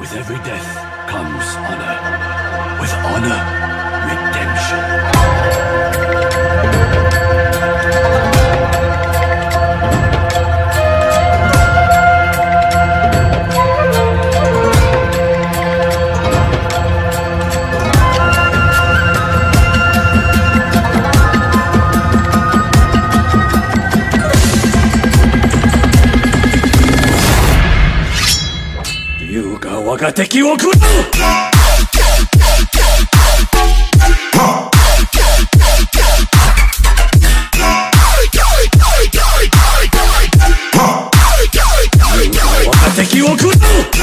With every death comes honor. With honor, 優雅我が敵を食らう敵を食らう。